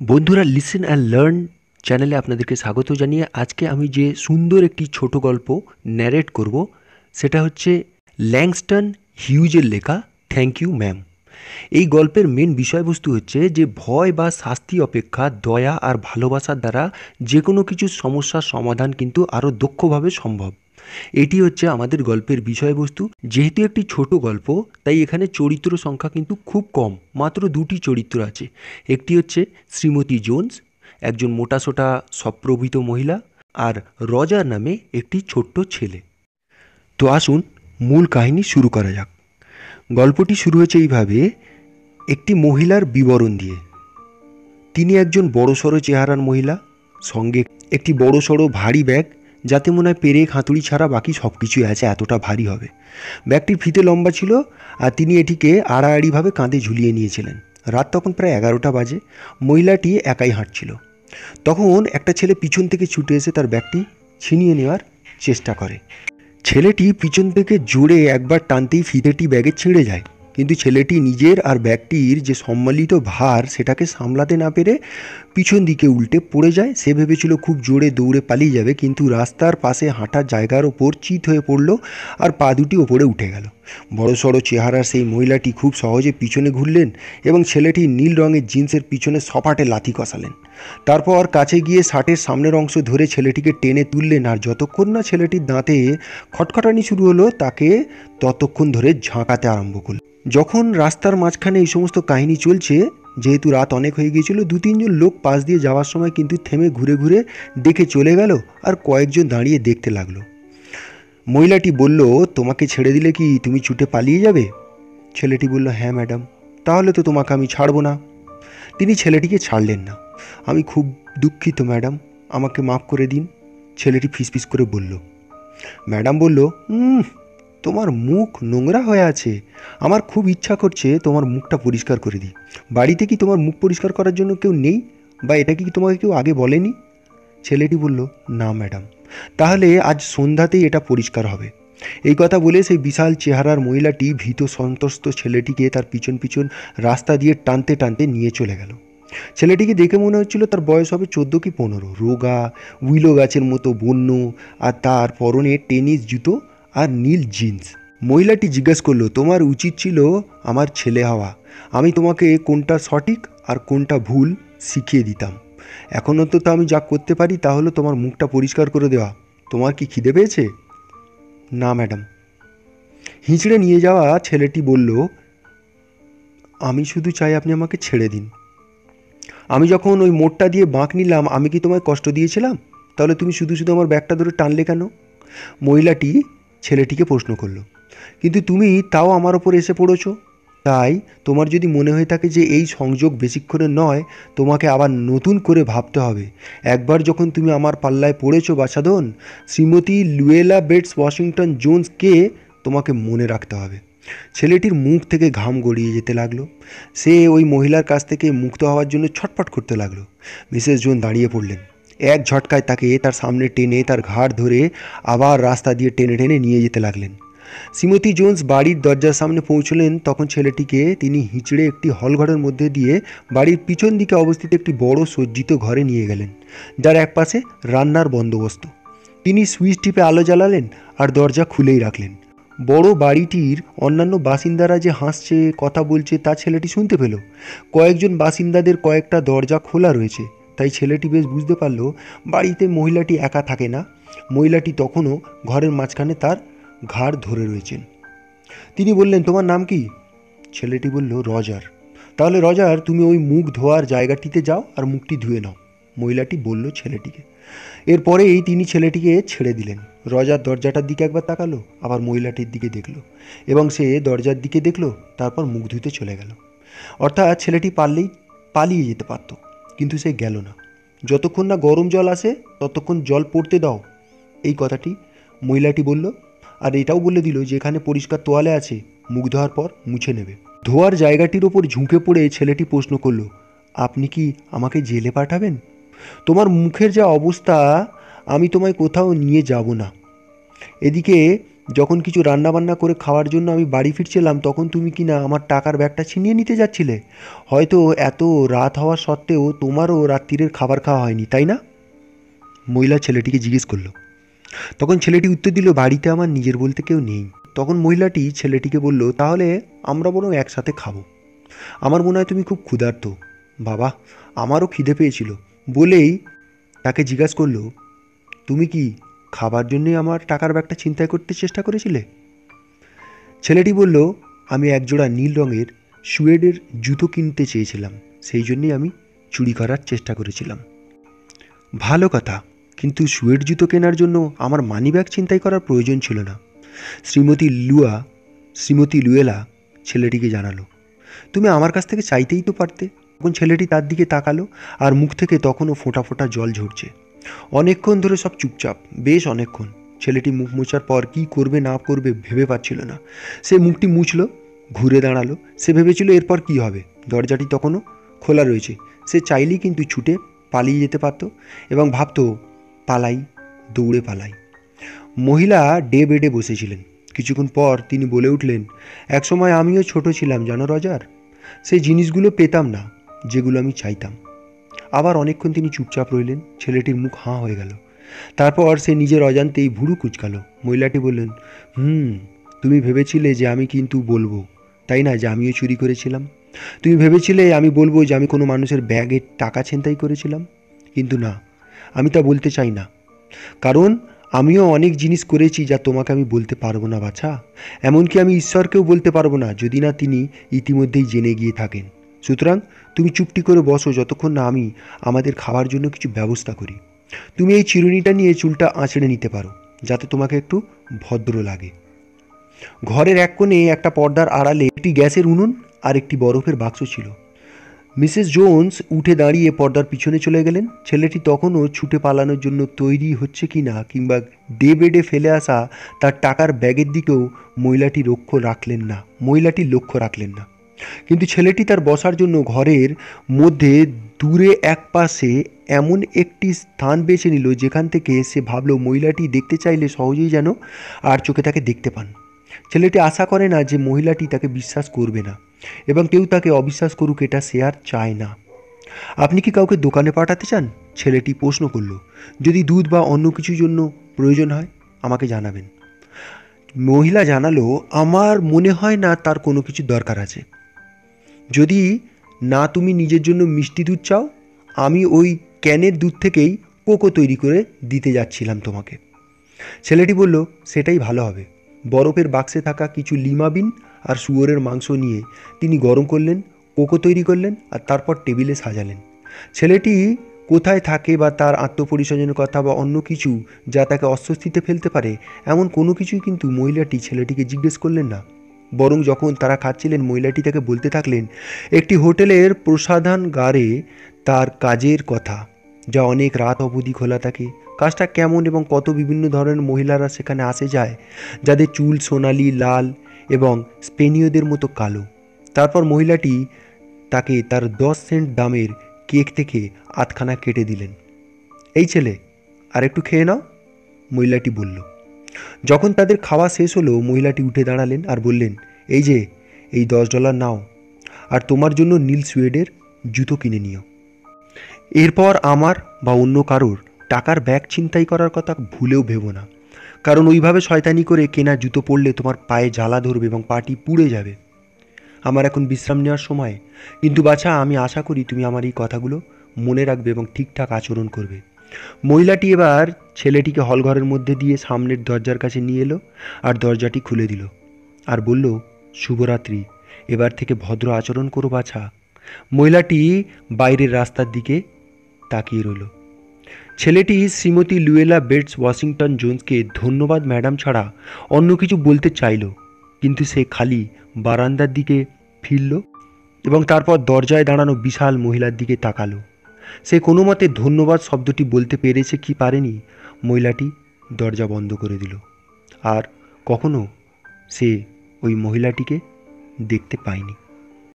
বন্ধুরা listen and learn চ্যানেলে আপনাদেরকে স্বাগত জানিয়ে আজকে আমি যে সুন্দর একটি ছোট গল্প ন্যারেট করব, সেটা হচ্ছে ল্যাংস্টন হিউজের লেখা থ্যাংক ইউ ম্যাম এই গল্পের মেন বিষয়বস্তু হচ্ছে যে, ভয় বা শাস্তি অপেক্ষা, দয়া আর ভালোবাসার দ্বারা যে কোনো কিছু সমস্যার সমাধান কিন্তু আরও দক্ষভাবে সম্ভব। এটি হচ্ছে আমাদের গল্পের বিষয়বস্তু। যেহেতু একটি ছোট গল্প, তাই এখানে চরিত্র সংখ্যা কিন্তু খুব কম, মাত্র দুটি চরিত্র আছে। একটি হচ্ছে শ্রীমতী জোন্স, একজন মোটাসোটা সপ্রভিত মহিলা, আর রজার নামে একটি ছোট্ট ছেলে। তো আসুন, মূল কাহিনী শুরু করা যাক। গল্পটি শুরু হয়েছে এইভাবে, একটি মহিলার বিবরণ দিয়ে। তিনি একজন বড়সড় চেহারার মহিলা, সঙ্গে একটি বড়সড় ভারী ব্যাগ যাতে মনে হয় পেরেক, হাতুড়ি ছাড়া বাকি সব কিছুই আছে, এতটা ভারী হবে। ব্যাগটির ফিতে লম্বা ছিল আর তিনি এটিকে আড়াআড়িভাবে কাঁধে ঝুলিয়ে নিয়েছিলেন। রাত তখন প্রায় এগারোটা বাজে। মহিলাটি একাই হাঁটছিল। তখন একটা ছেলে পিছন থেকে ছুটে এসে তার ব্যাগটি ছিনিয়ে নেওয়ার চেষ্টা করে। ছেলেটি পিছন থেকে জোরে একবার টানতেই ফিতেটি ব্যাগে ছিঁড়ে যায়। কিন্তু ছেলেটি নিজের আর ব্যাগটির যে সম্মিলিত ভার সেটাকে সামলাতে না পেরে পিছন দিকে উল্টে পড়ে যায়। সে ভেবেছিল খুব জোরে দৌড়ে পালিয়ে যাবে, কিন্তু রাস্তার পাশে হাঁটার জায়গার ওপর চিত হয়ে পড়ল আর পা দুটি ওপরে উঠে গেল। বড় সড়ো চেহারার সেই মহিলাটি খুব সহজে পিছনে ঘুরলেন এবং ছেলেটি নীল রঙের জিন্সের পিছনে সপাটে লাথি কষালেন। তারপর কাছে গিয়ে শার্টের সামনের অংশ ধরে ছেলেটিকে টেনে তুললেন আর যতক্ষণ না ছেলেটির দাঁতে খটখটানি শুরু হলো, তাকে ততক্ষণ ধরে ঝাঁকাতে আরম্ভ করল। যখন রাস্তার মাঝখানে এই সমস্ত কাহিনী চলছে, যেহেতু রাত অনেক হয়ে গিয়েছিল দু তিনজন লোক পাশ দিয়ে যাওয়ার সময় কিন্তু থেমে ঘুরে ঘুরে দেখে চলে গেল আর কয়েকজন দাঁড়িয়ে দেখতে লাগল। মহিলাটি বলল তোমাকে ছেড়ে দিলে কি তুমি ছুটে পালিয়ে যাবে? ছেলেটি বলল হ্যাঁ ম্যাডাম তাহলে তো তোমাকে আমি ছাড়বো না। তিনি ছেলেটিকে ছাড়লেন না। আমি খুব দুঃখিত ম্যাডাম আমাকে মাফ করে দিন। ছেলেটি ফিসফিস করে বলল। ম্যাডাম বলল "উম, তোমার মুখ নোংরা হয়ে আছে। আমার খুব ইচ্ছা করছে তোমার মুখটা পরিষ্কার করে দিই। বাড়িতে কি তোমার মুখ পরিষ্কার করার জন্য কেউ নেই? বা এটা কি তোমাকে কেউ আগে বলেনি? ছেলেটি বলল না ম্যাডাম তাহলে আজ সন্ধ্যাতেই এটা পরিষ্কার হবে। এই কথা বলে সেই বিশাল চেহারার মহিলাটি ভীত সন্ত্রস্ত ছেলেটিকে তার পিছন পিছন রাস্তা দিয়ে টানতে টানতে নিয়ে চলে গেল। ছেলেটিকে দেখে মনে হচ্ছিল তার বয়স হবে চোদ্দ কি পনেরো। রোগা, উইলো গাছের মতো বন্য, আর তার পরনে টেনিস জুতো আর নীল জিন্স। মহিলাটি জিজ্ঞেস করল, তোমার উচিত ছিল আমার ছেলে হওয়া। আমি তোমাকে কোনটা সঠিক আর কোনটা ভুল শিখিয়ে দিতাম। এখন অন্তত আমি যা করতে পারি তা হলো তোমার মুখটা পরিষ্কার করে দেওয়া। তোমার কি খিদে পেয়েছে? না, ম্যাডাম। হিঁচড়ে নিয়ে যাওয়া ছেলেটি বলল, আমি শুধু চাই আপনি আমাকে ছেড়ে দিন। আমি যখন ওই মোড়টা দিয়ে বাঁক নিলাম, আমি কি তোমায় কষ্ট দিয়েছিলাম? তাহলে তুমি শুধু শুধু আমার ব্যাগটা ধরে টানলে কেন? মহিলাটি ছেলেটিকে প্রশ্ন করল, কিন্তু তুমি তাও আমার ওপর এসে পড়েছো? তাই তোমার যদি মনে হয়ে থাকে যে এই সংযোগ বেশিক্ষণের নয়, তোমাকে আবার নতুন করে ভাবতে হবে। একবার যখন তুমি আমার পাল্লায় পড়েছো বাছাধন শ্রীমতী লুয়েলা বেটস ওয়াশিংটন জোন্সকে তোমাকে মনে রাখতে হবে। ছেলেটির মুখ থেকে ঘাম গড়িয়ে যেতে লাগল। সে ওই মহিলার কাছ থেকে মুক্ত হওয়ার জন্য ছটফট করতে লাগল। মিসেস জোন দাঁড়িয়ে পড়লেন। এক ঝটকায় তাকে তার সামনে টেনে তার ঘাড় ধরে আবার রাস্তা দিয়ে টেনে টেনে নিয়ে যেতে লাগলেন। শ্রীমতী জোন্স বাড়ির দরজার সামনে পৌঁছলেন, তখন ছেলেটিকে তিনি হিঁচড়ে একটি হলঘরের মধ্যে দিয়ে বাড়ির পিছন দিকে অবস্থিত একটি বড় সজ্জিত ঘরে নিয়ে গেলেন, যার একপাশে রান্নার বন্দোবস্ত। তিনি সুইচ টিপে আলো জ্বালালেন আর দরজা খুলেই রাখলেন। বড় বাড়িটির অন্যান্য বাসিন্দারা যে হাসছে, কথা বলছে তা ছেলেটি শুনতে পেল। কয়েকজন বাসিন্দাদের কয়েকটা দরজা খোলা রয়েছে, তাই ছেলেটি বেশ বুঝতে পারল, বাড়িতে মহিলাটি একা থাকে না। মহিলাটি তখনও ঘরের মাঝখানে তার ঘাড় ধরে রয়েছেন। তিনি বললেন, তোমার নাম কি? ছেলেটি বলল, রজার। তাহলে রজার, তুমি ওই মুখ ধোয়ার জায়গাটিতে যাও আর মুখটি ধুয়ে নাও। মহিলাটি বলল ছেলেটিকে। এরপরেই তিনি ছেলেটিকে ছেড়ে দিলেন। রজার দরজাটার দিকে একবার তাকালো, আবার মহিলাটির দিকে দেখল এবং সে দরজার দিকে দেখল, তারপর মুখ ধুতে চলে গেল। অর্থাৎ ছেলেটি পারলেই পালিয়ে যেতে পারত, কিন্তু সে গেল না। যতক্ষণ না গরম জল আসে, ততক্ষণ জল পড়তে দাও। এই কথাটি মহিলাটি বলল আর এটাও বলে দিল যে এখানে পরিষ্কার তোয়ালে আছে, মুখ ধোয়ার পর মুছে নেবে। ধোয়ার জায়গাটির ওপর ঝুঁকে পড়ে ছেলেটি প্রশ্ন করল, আপনি কি আমাকে জেলে পাঠাবেন? তোমার মুখের যা অবস্থা, আমি তোমায় কোথাও নিয়ে যাব না। এদিকে যখন কিছু রান্নাবান্না করে খাওয়ার জন্য আমি বাড়ি ফিরছিলাম, তখন তুমি কি না আমার টাকার ব্যাগটা ছিনিয়ে নিতে যাচ্ছিলে? হয়তো এত রাত হওয়া সত্ত্বেও তোমারও রাত্রিরের খাবার খাওয়া হয়নি, তাই না? মহিলা ছেলেটিকে জিজ্ঞেস করল তখন ছেলেটি উত্তর দিল, বাড়িতে আমার নিজের বলতে কেউ নেই। তখন মহিলাটি ছেলেটিকে বলল, তাহলে আমরা বরং একসাথে খাব। আমার মনে হয় তুমি খুব ক্ষুধার্ত। বাবা, আমারও খিদে পেয়েছিল। বলেই তাকে জিজ্ঞাসা করল, তুমি কি খাবার জন্যই আমার টাকার ব্যাগটা চিন্তায় করতে চেষ্টা করেছিলে? ছেলেটি বলল, আমি একজোড়া নীল রঙের সুয়েডের জুতো কিনতে চেয়েছিলাম। সেই জন্যই আমি চুরি করার চেষ্টা করেছিলাম। ভালো কথা। কিন্তু সুয়েড জুতো কেনার জন্য আমার মানিব্যাগ চিন্তাই করার প্রয়োজন ছিল না। শ্রীমতী লুয়া, শ্রীমতী লুয়েলা ছেলেটিকে জানালো, তুমি আমার কাছ থেকে চাইতেই তো পারতে। তখন ছেলেটি তার দিকে তাকালো আর মুখ থেকে তখনও ফোঁটা ফোঁটা জল ঝরছে। অনেকক্ষণ ধরে সব চুপচাপ, বেশ অনেকক্ষণ। ছেলেটি মুখ মোছার পর কি করবে না করবে ভেবে পাচ্ছিল না। সে মুখটি মুছল, ঘুরে দাঁড়াল, সে ভেবেছিল এরপর কি হবে। দরজাটি তখনও খোলা রয়েছে। সে চাইলেই কিন্তু ছুটে পালিয়ে যেতে পারত এবং ভাবতো পালাই, দৌড়ে পালাই। মহিলা ডে বেডে বসেছিলেন। কিছুক্ষণ পর তিনি বলে উঠলেন, একসময় আমিও ছোট ছিলাম, জানো রজার? সেই জিনিসগুলো পেতাম না, যেগুলো আমি চাইতাম। আবার অনেকক্ষণ তিনি চুপচাপ রইলেন, ছেলেটির মুখ হাঁ হয়ে গেল। তারপর সে নিজের অজান্তেই ভুরু কুচকালো। মহিলাটি বললেন, হুম, তুমি ভেবেছিলে যে আমি কিন্তু বলব, তাই না, যে আমিও চুরি করেছিলাম? তুমি ভেবেছিলে আমি বলব যে আমি কোনো মানুষের ব্যাগে টাকা ছিনতাই করেছিলাম? কিন্তু না আমি তা বলতে চাই না। কারণ আমিও অনেক জিনিস করেছি যা তোমাকে আমি বলতে পারব না, বাছা। এমনকি আমি ঈশ্বরকেও বলতে পারব না, যদি না তিনি ইতিমধ্যেই জেনে গিয়ে থাকেন। সুতরাং তুমি চুপটি করে বসো যতক্ষণ না আমি আমাদের খাওয়ার জন্য কিছু ব্যবস্থা করি। তুমি এই চিরুনিটা নিয়ে চুলটা আঁচড়ে নিতে পারো, যাতে তোমাকে একটু ভদ্র লাগে। ঘরের এক কোণে একটা পর্দার আড়ালে একটি গ্যাসের উনুন আর একটি বরফের বাক্স ছিল। মিসেস জোন্স উঠে দাঁড়িয়ে পর্দার পিছনে চলে গেলেন। ছেলেটি তখনও ছুটে পালানোর জন্য তৈরি হচ্ছে কি না, কিংবা ডে বেডে ফেলে আসা তার টাকার ব্যাগের দিকেও মহিলাটি লক্ষ্য রাখলেন না, মহিলাটি লক্ষ্য রাখলেন না। কিন্তু ছেলেটি তার বসার জন্য ঘরের মধ্যে দূরে এক পাশে এমন একটি স্থান বেছে নিল, যেখান থেকে সে ভাবল মহিলাটি দেখতে চাইলে সহজেই যেন আর চোখে তাকে দেখতে পান। ছেলেটি আশা করে না যে মহিলাটি তাকে বিশ্বাস করবে না। এবং কেউ তাকে অবিশ্বাস করুক এটা সে আর চায় না। আপনি কি কাউকে দোকানে পাঠাতে চান? ছেলেটি প্রশ্ন করল। যদি দুধ বা অন্য কিছুর জন্য প্রয়োজন হয়, আমাকে জানাবেন। মহিলা জানালো, আমার মনে হয় না তার কোনো কিছু দরকার আছে। যদি না তুমি নিজের জন্য মিষ্টি দুধ চাও, আমি ওই ক্যানের দুধ থেকেই কোকো তৈরি করে দিতে যাচ্ছিলাম তোমাকে। ছেলেটি বলল, সেটাই ভালো হবে। বরফের বাক্সে থাকা কিছু লিমাবিন আর শুয়োরের মাংস নিয়ে তিনি গরম করলেন, কোকো তৈরি করলেন আর তারপর টেবিলে সাজালেন। ছেলেটি কোথায় থাকে বা তার আত্মপরিচয়ের কথা বা অন্য কিছু যা তাকে অস্বস্তিতে ফেলতে পারে, এমন কোনো কিছুই কিন্তু মহিলাটি ছেলেটিকে জিজ্ঞেস করলেন না। বরং যখন তারা খাচ্ছিলেন, মহিলাটি তাকে বলতে থাকলেন, একটি হোটেলের প্রসাধানগারে তার কাজের কথা, যা অনেক রাত অবধি খোলা থাকে। কাজটা কেমন এবং কত বিভিন্ন ধরনের মহিলারা সেখানে আসে যায়, যাদের চুল সোনালি, লাল এবং স্পেনীয়দের মতো কালো। তারপর মহিলাটি তাকে তার দশ সেন্ট দামের কেক থেকে আধখানা কেটে দিলেন। এই ছেলে আর একটু খেয়ে নাও, মহিলাটি বলল। যখন তাদের খাওয়া শেষ হলো, মহিলাটি উঠে দাঁড়ালেন আর বললেন, এই যে, এই দশ ডলার নাও, আর তোমার জন্য নীল সুয়েডের জুতো কিনে নিও। এরপর আমার বা অন্য কারোর টাকার ব্যাগ ছিনতাই করার কথা ভুলেও ভেবো না। কারণ ওইভাবে শয়তানি করে কেনা জুতো পরলে তোমার পায়ে জ্বালা ধরবে এবং পাটি পুড়ে যাবে। আমার এখন বিশ্রাম নেওয়ার সময়। কিন্তু বাছা, আমি আশা করি তুমি আমার এই কথাগুলো মনে রাখবে এবং ঠিকঠাক আচরণ করবে। মহিলাটি এবার ছেলেটিকে হলঘরের মধ্যে দিয়ে সামনের দরজার কাছে নিয়ে এলো আর দরজাটি খুলে দিল আর বলল, শুভরাত্রি। এবার থেকে ভদ্র আচরণ করো বাছা। মহিলাটি বাইরের রাস্তার দিকে তাকিয়ে রইল। ছেলেটি শ্রীমতী লুয়েলা বেটস ওয়াশিংটন জোন্সকে ধন্যবাদ ম্যাডাম ছাড়া অন্য কিছু বলতে চাইল, কিন্তু সে খালি বারান্দার দিকে ফিরল এবং তারপর দরজায় দাঁড়ানো বিশাল মহিলার দিকে তাকালো। সে কোনো মতে ধন্যবাদ শব্দটি বলতে পেরেছে কি পারেনি, মহিলাটি দরজা বন্ধ করে দিল। আর কখনো সে ওই মহিলাটিকে দেখতে পায়নি।